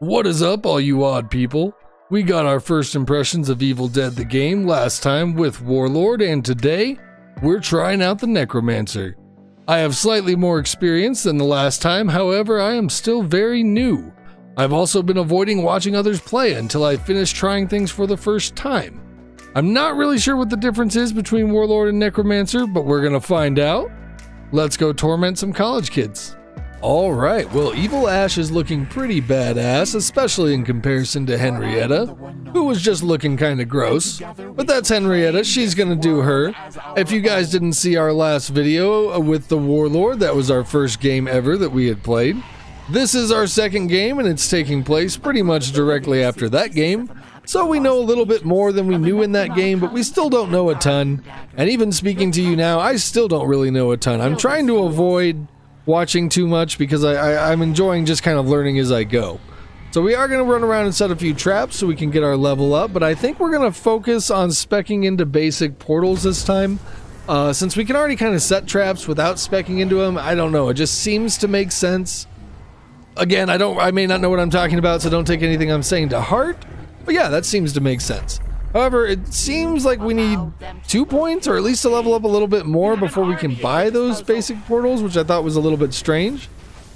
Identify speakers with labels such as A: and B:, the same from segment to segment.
A: What is up, all you odd people? We got our first impressions of Evil Dead the game last time with Warlord, and today we're trying out the Necromancer. I have slightly more experience than the last time, however, I am still very new. I've also been avoiding watching others play until I finish trying things for the first time. I'm not really sure what the difference is between Warlord and Necromancer, but we're gonna find out. Let's go torment some college kids. Alright, well, Evil Ash is looking pretty badass, especially in comparison to Henrietta, who was just looking kinda gross. But that's Henrietta, she's gonna do her. If you guys didn't see our last video uh, with the Warlord, that was our first game ever that we had played. This is our second game, and it's taking place pretty much directly after that game. So we know a little bit more than we knew in that game, but we still don't know a ton. And even speaking to you now, I still don't really know a ton. I'm trying to avoid watching too much because I, I, I'm enjoying just kind of learning as I go. So we are going to run around and set a few traps so we can get our level up, but I think we're going to focus on specking into basic portals this time. Uh, since we can already kind of set traps without specking into them, I don't know. It just seems to make sense. Again, I don't. I may not know what I'm talking about, so don't take anything I'm saying to heart. But yeah, that seems to make sense. However, it seems like we need two points or at least to level up a little bit more before we can buy those basic portals, which I thought was a little bit strange.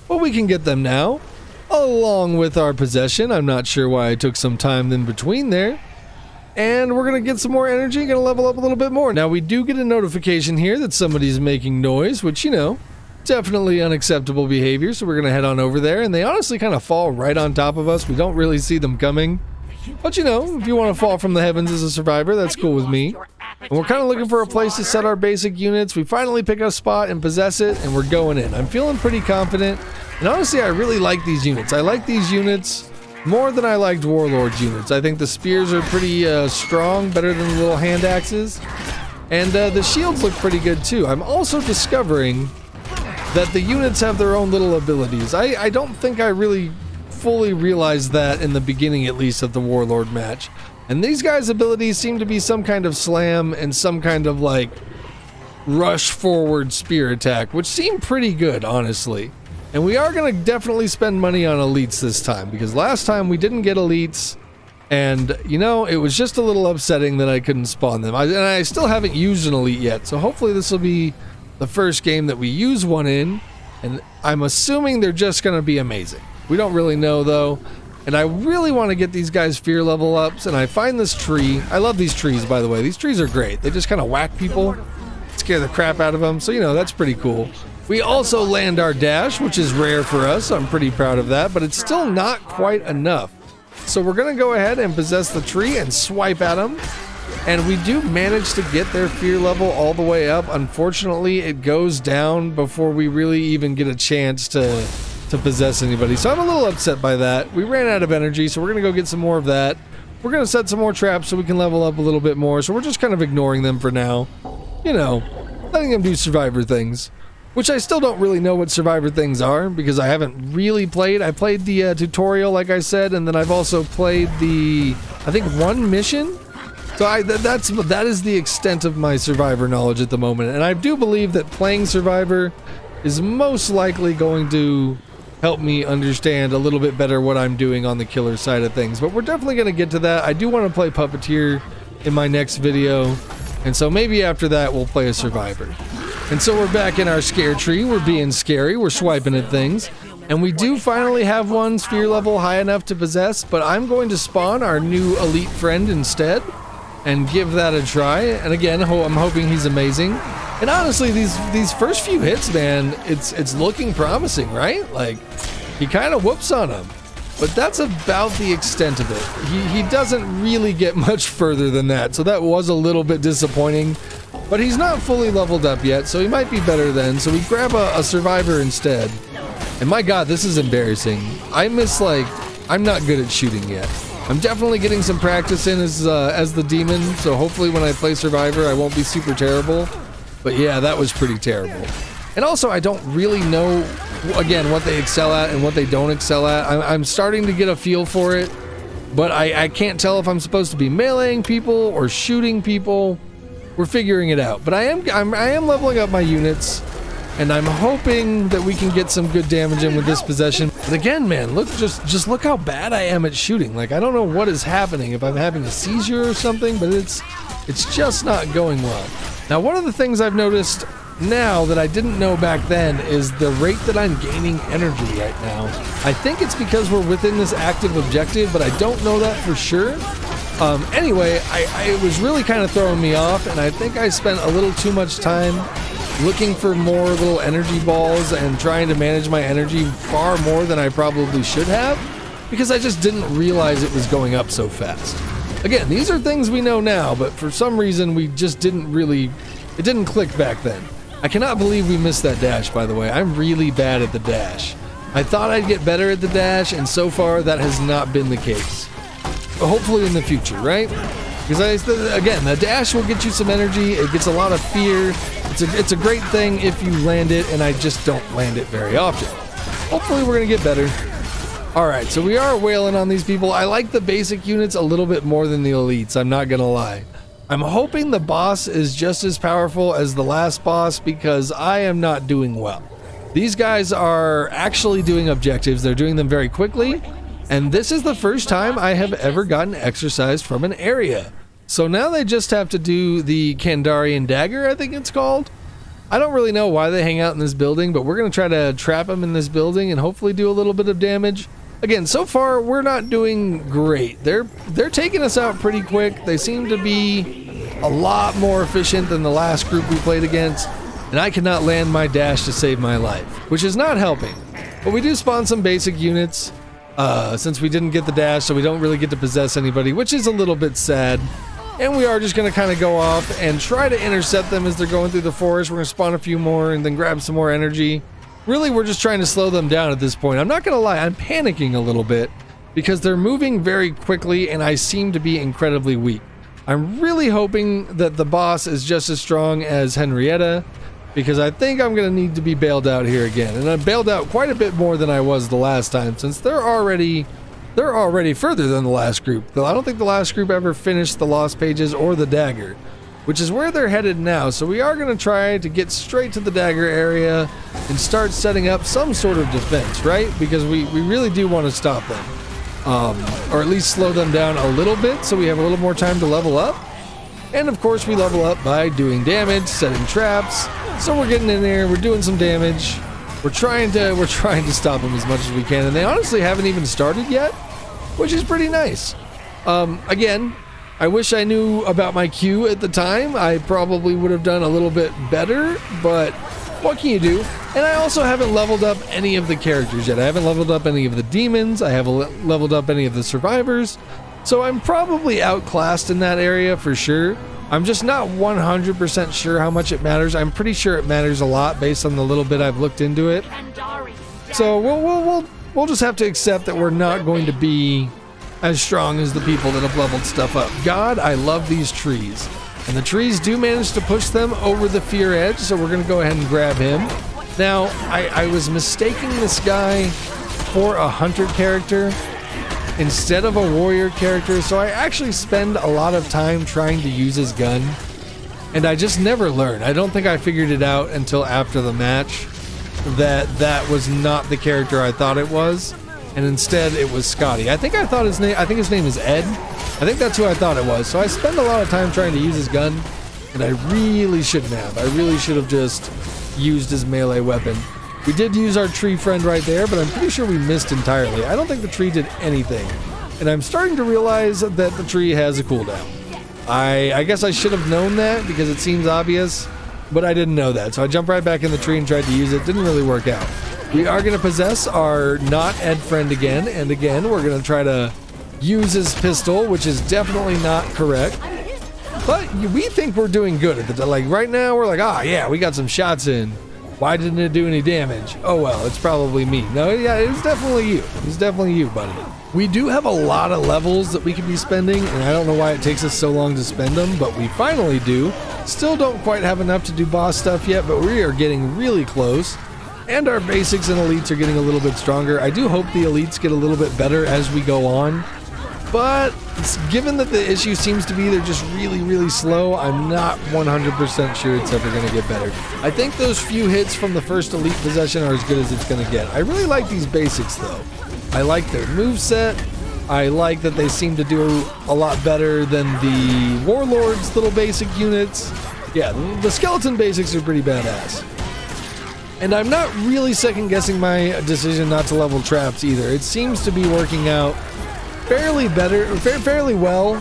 A: But we can get them now, along with our possession. I'm not sure why I took some time in between there. And we're going to get some more energy, going to level up a little bit more. Now, we do get a notification here that somebody's making noise, which, you know, definitely unacceptable behavior. So we're going to head on over there. And they honestly kind of fall right on top of us. We don't really see them coming. But you know, if you want to fall from the heavens as a survivor, that's cool with me. And we're kind of looking for a place to set our basic units. We finally pick a spot and possess it, and we're going in. I'm feeling pretty confident. And honestly, I really like these units. I like these units more than I liked Warlord's units. I think the spears are pretty uh, strong, better than the little hand axes. And uh, the shields look pretty good too. I'm also discovering that the units have their own little abilities. I, I don't think I really fully realized that in the beginning, at least, of the Warlord match. And these guys' abilities seem to be some kind of slam and some kind of like rush forward spear attack, which seem pretty good, honestly. And we are going to definitely spend money on elites this time because last time we didn't get elites. And, you know, it was just a little upsetting that I couldn't spawn them. I, and I still haven't used an elite yet. So hopefully this will be the first game that we use one in. And I'm assuming they're just going to be amazing. We don't really know though. And I really want to get these guys fear level ups. And I find this tree. I love these trees, by the way. These trees are great. They just kind of whack people, scare the crap out of them. So, you know, that's pretty cool. We also land our dash, which is rare for us. I'm pretty proud of that, but it's still not quite enough. So we're going to go ahead and possess the tree and swipe at them. And we do manage to get their fear level all the way up. Unfortunately, it goes down before we really even get a chance to to possess anybody. So I'm a little upset by that. We ran out of energy, so we're going to go get some more of that. We're going to set some more traps so we can level up a little bit more. So we're just kind of ignoring them for now. You know, letting them do survivor things. Which I still don't really know what survivor things are because I haven't really played. I played the uh, tutorial, like I said, and then I've also played the, I think, one mission. So I, th that's that is the extent of my survivor knowledge at the moment, and I do believe that playing survivor is most likely going to help me understand a little bit better what I'm doing on the killer side of things. But we're definitely going to get to that. I do want to play Puppeteer in my next video. And so maybe after that we'll play a Survivor. And so we're back in our scare tree. We're being scary. We're swiping at things. And we do finally have one sphere level high enough to possess, but I'm going to spawn our new elite friend instead and give that a try. And again, I'm hoping he's amazing. And honestly, these these first few hits, man, it's it's looking promising, right? Like he kind of whoops on him. But that's about the extent of it. He, he doesn't really get much further than that, so that was a little bit disappointing. But he's not fully leveled up yet, so he might be better then. So we grab a, a survivor instead. And my god, this is embarrassing. I miss, like, I'm not good at shooting yet. I'm definitely getting some practice in as, uh, as the demon, so hopefully when I play survivor, I won't be super terrible. But yeah, that was pretty terrible. And also, I don't really know, again, what they excel at and what they don't excel at. I'm, starting to get a feel for it, but I, I can't tell if I'm supposed to be meleeing people or shooting people. We're figuring it out. But I am I'm, I am leveling up my units. and I'm hoping that we can get some good damage in with this possession. But again, man, look just just look how bad I am at shooting. Like I don't know what is happening if I'm having a seizure or something, but it's it's just not going well. Now, one of the things I've noticed now that I didn't know back then is the rate that I'm gaining energy right now. I think it's because we're within this active objective, but I don't know that for sure. Um, anyway, I, I, it was really kind of throwing me off, and I think I spent a little too much time looking for more little energy balls and trying to manage my energy far more than I probably should have because I just didn't realize it was going up so fast. Again, these are things we know now, but for some reason we just didn't really, it didn't click back then. I cannot believe we missed that dash, by the way. I'm really bad at the dash. I thought I'd get better at the dash, and so far that has not been the case. But hopefully in the future, right? Because again, the dash will get you some energy. It gets a lot of fear. It's a, it's a great thing if you land it, and I just don't land it very often. Hopefully we're going to get better. Alright, so we are wailing on these people. I like the basic units a little bit more than the elites, I'm not to lie. I'm hoping the boss is just as powerful as the last boss because I am not doing well. These guys are actually doing objectives. They're doing them very quickly. And this is the first time I have ever gotten exorcised from an area. So now they just have to do the Kandarian Dagger, I think it's called. I don't really know why they hang out in this building, but we're going to try to trap them in this building and hopefully do a little bit of damage. Again, so far we're not doing great. They're they're taking us out pretty quick. They seem to be a lot more efficient than the last group we played against, and I cannot land my dash to save my life, which is not helping. But we do spawn some basic units uh, since we didn't get the dash, so we don't really get to possess anybody, which is a little bit sad. And we are just going to kind of go off and try to intercept them as they're going through the forest. We're going to spawn a few more and then grab some more energy. Really, we're just trying to slow them down at this point. I'm not going to lie, I'm panicking a little bit because they're moving very quickly and I seem to be incredibly weak. I'm really hoping that the boss is just as strong as Henrietta because I think I'm going to need to be bailed out here again. And I bailed out quite a bit more than I was the last time since they're already they're already further than the last group. I don't think the last group ever finished the Lost Pages or the Dagger which is where they're headed now. So we are going to try to get straight to the dagger area and start setting up some sort of defense, right? Because we, we really do want to stop them. Um, or at least slow them down a little bit so we have a little more time to level up. And of course we level up by doing damage, setting traps. So we're getting in there, we're doing some damage. We're trying to we're trying to stop them as much as we can, and they honestly haven't even started yet, which is pretty nice. Um, again, I wish I knew about my Q at the time. I probably would have done a little bit better, but what can you do? And I also haven't leveled up any of the characters yet. I haven't leveled up any of the demons. I haven't leveled up any of the survivors. So I'm probably outclassed in that area for sure. I'm just not 100% sure how much it matters. I'm pretty sure it matters a lot based on the little bit I've looked into it. So we'll, we'll, we'll, we'll just have to accept that we're not going to be as strong as the people that have leveled stuff up. God, I love these trees. And the trees do manage to push them over the fear edge, so we're going to go ahead and grab him. Now, I, I was mistaking this guy for a hunter character instead of a warrior character, so I actually spend a lot of time trying to use his gun. And I just never learned. I don't think I figured it out until after the match that that was not the character I thought it was and instead it was Scotty. I think I thought his name. I think his name is Ed. I think that's who I thought it was. So I spend a lot of time trying to use his gun, and I really shouldn't have. I really should have just used his melee weapon. We did use our tree friend right there, but I'm pretty sure we missed entirely. I don't think the tree did anything, and I'm starting to realize that the tree has a cooldown. I, I guess I should have known that because it seems obvious, but I didn't know that. So I jumped right back in the tree and tried to use it. Didn't really work out. We are going to possess our not Ed friend again, and again, we're going to try to use his pistol, which is definitely not correct. But we think we're doing good at the like right now. We're like, ah, yeah, we got some shots in. Why didn't it do any damage? Oh well, it's probably me. No, yeah, it's definitely you. It's definitely you, buddy. We do have a lot of levels that we could be spending, and I don't know why it takes us so long to spend them, but we finally do. Still don't quite have enough to do boss stuff yet, but we are getting really close and our basics and elites are getting a little bit stronger. I do hope the elites get a little bit better as we go on. but given that the issue seems to be they're just really, really slow, I'm not 100% sure it's ever going to get better. I think those few hits from the first elite possession are as good as it's going to get. I really like these basics though. I like their move set. I like that they seem to do a lot better than the Warlord's little basic units. Yeah, the skeleton basics are pretty badass. And I'm not really second guessing my decision not to level traps either. It seems to be working out fairly better, fairly well.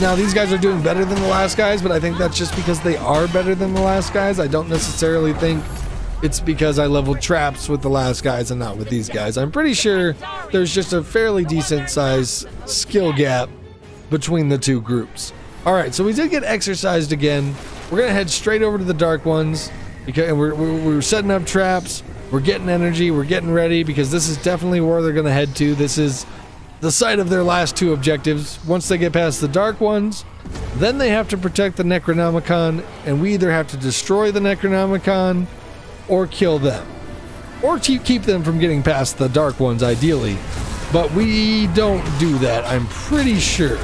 A: Now these guys are doing better than the last guys, but I think that's just because they are better than the last guys. I don't necessarily think it's because I leveled traps with the last guys and not with these guys. I'm pretty sure there's just a fairly decent size skill gap between the two groups. All right, so we did get exorcised again. We're gonna head straight over to the dark ones because we're, we're, we're setting up traps. We're getting energy. We're getting ready because this is definitely where they're gonna head to. This is the site of their last two objectives. Once they get past the Dark Ones, then they have to protect the Necronomicon, and we either have to destroy the Necronomicon or kill them. Or keep them from getting past the Dark Ones, ideally. But we don't do that, I'm pretty sure.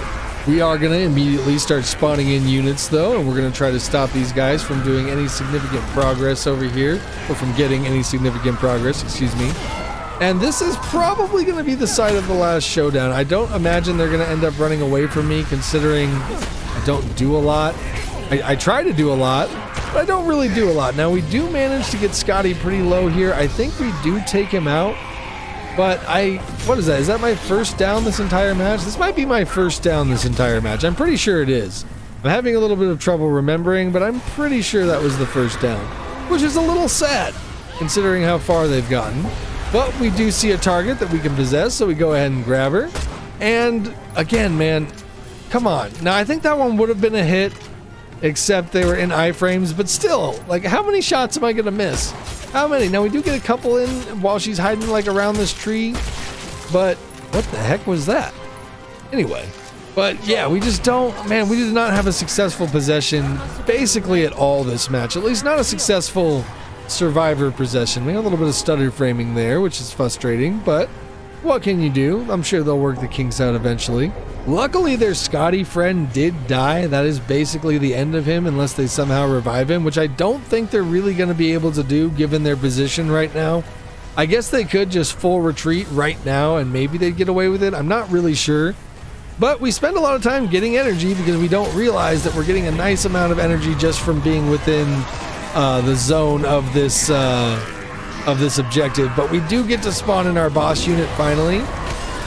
A: We are going to immediately start spawning in units, though, and we're going to try to stop these guys from doing any significant progress over here, or from getting any significant progress, excuse me. And this is probably going to be the site of the last showdown. I don't imagine they're going to end up running away from me, considering I don't do a lot. I, I, try to do a lot, but I don't really do a lot. Now, we do manage to get Scotty pretty low here. I think we do take him out. But I, what is that? Is that my first down this entire match? This might be my first down this entire match. I'm pretty sure it is. I'm having a little bit of trouble remembering, but I'm pretty sure that was the first down. Which is a little sad, considering how far they've gotten. But we do see a target that we can possess, so we go ahead and grab her. And again, man, come on. Now, I think that one would have been a hit, except they were in iframes, but still, like, how many shots am I going to miss? How many? Now, we do get a couple in while she's hiding, like, around this tree, but what the heck was that? Anyway, but yeah, we just don't, man, we did not have a successful possession basically at all this match. At least not a successful survivor possession. We had a little bit of stutter framing there, which is frustrating, but what can you do? I'm sure they'll work the kinks out eventually. Luckily, their Scotty friend did die. That is basically the end of him unless they somehow revive him, which I don't think they're really going to be able to do given their position right now. I guess they could just full retreat right now and maybe they'd get away with it. I'm not really sure. But we spend a lot of time getting energy because we don't realize that we're getting a nice amount of energy just from being within uh, the zone of this uh, of this objective. But we do get to spawn in our boss unit finally.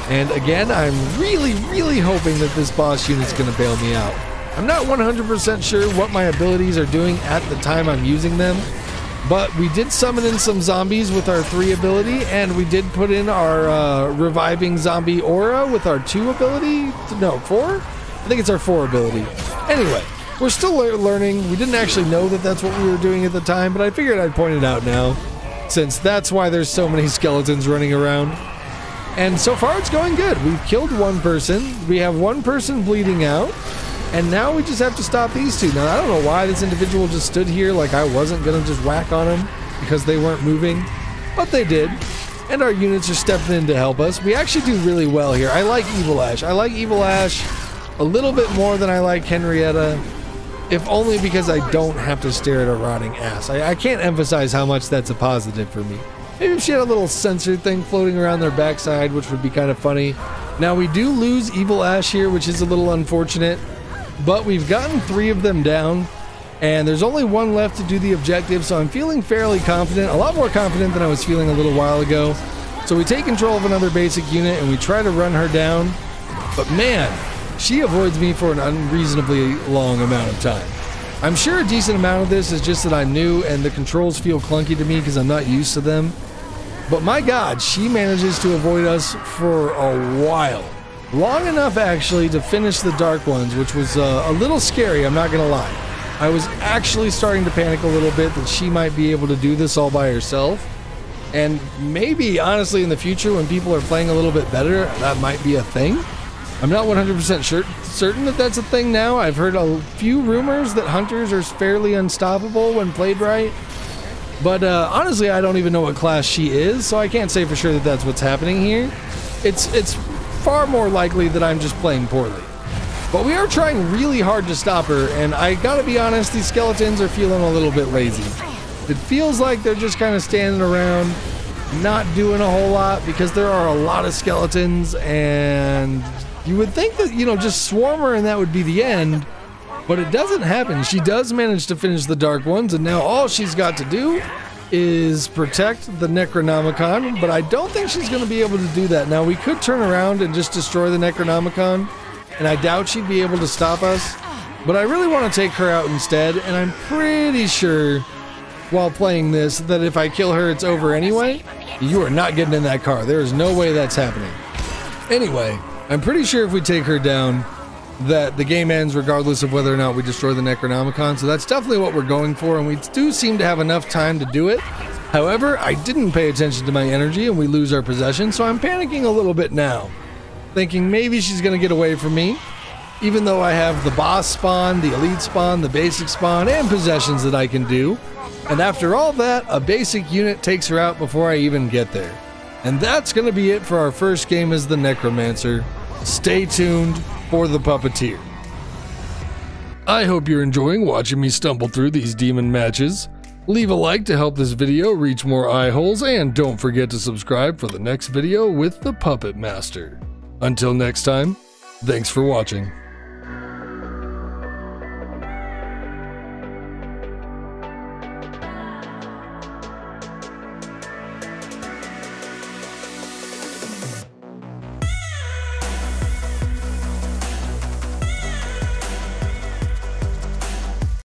A: And again, I'm really, really hoping that this boss unit's to bail me out. I'm not 100% sure what my abilities are doing at the time I'm using them, but we did summon in some zombies with our 3 ability, and we did put in our uh, reviving zombie aura with our 2 ability. No, 4? I think it's our 4 ability. Anyway, we're still learning. We didn't actually know that that's what we were doing at the time, but I figured I'd point it out now, since that's why there's so many skeletons running around. And so far, it's going good. We've killed one person. We have one person bleeding out. And now we just have to stop these two. Now, I don't know why this individual just stood here like I wasn't to just whack on them because they weren't moving. But they did. And our units are stepping in to help us. We actually do really well here. I like Evil Ash. I like Evil Ash a little bit more than I like Henrietta if only because I don't have to stare at a rotting ass. I, I, can't emphasize how much that's a positive for me. Maybe if she had a little censor thing floating around their backside, which would be kind of funny. Now, we do lose Evil Ash here, which is a little unfortunate, but we've gotten three of them down, and there's only one left to do the objective, so I'm feeling fairly confident, a lot more confident than I was feeling a little while ago. So we take control of another basic unit, and we try to run her down, but man, she avoids me for an unreasonably long amount of time. I'm sure a decent amount of this is just that I'm new and the controls feel clunky to me because I'm not used to them. But my god, she manages to avoid us for a while. Long enough, actually, to finish the Dark Ones, which was uh, a little scary, I'm not gonna lie. I was actually starting to panic a little bit that she might be able to do this all by herself. And maybe, honestly, in the future, when people are playing a little bit better, that might be a thing. I'm not 100% sure, certain that that's a thing now. I've heard a few rumors that hunters are fairly unstoppable when played right. But uh, honestly, I don't even know what class she is, so I can't say for sure that that's what's happening here. It's it's far more likely that I'm just playing poorly. But we are trying really hard to stop her, and I gotta be honest, these skeletons are feeling a little bit lazy. It feels like they're just kind of standing around, not doing a whole lot, because there are a lot of skeletons, and you would think that, you know, just swarm her and that would be the end, but it doesn't happen. She does manage to finish the Dark Ones, and now all she's got to do is protect the Necronomicon, but I don't think she's going to be able to do that. Now, we could turn around and just destroy the Necronomicon, and I doubt she'd be able to stop us, but I really want to take her out instead, and I'm pretty sure while playing this that if I kill her, it's over anyway. You are not getting in that car. There is no way that's happening. Anyway, I'm pretty sure if we take her down, that the game ends regardless of whether or not we destroy the Necronomicon. So that's definitely what we're going for, and we do seem to have enough time to do it. However, I didn't pay attention to my energy and we lose our possession, so I'm panicking a little bit now. Thinking maybe she's going to get away from me, even though I have the boss spawn, the elite spawn, the basic spawn, and possessions that I can do. And after all that, a basic unit takes her out before I even get there. And that's going to be it for our first game as the Necromancer. Stay tuned for the puppeteer. I hope you're enjoying watching me stumble through these demon matches. Leave a like to help this video reach more eye holes, and don't forget to subscribe for the next video with the Puppet Master. Until next time, thanks for watching.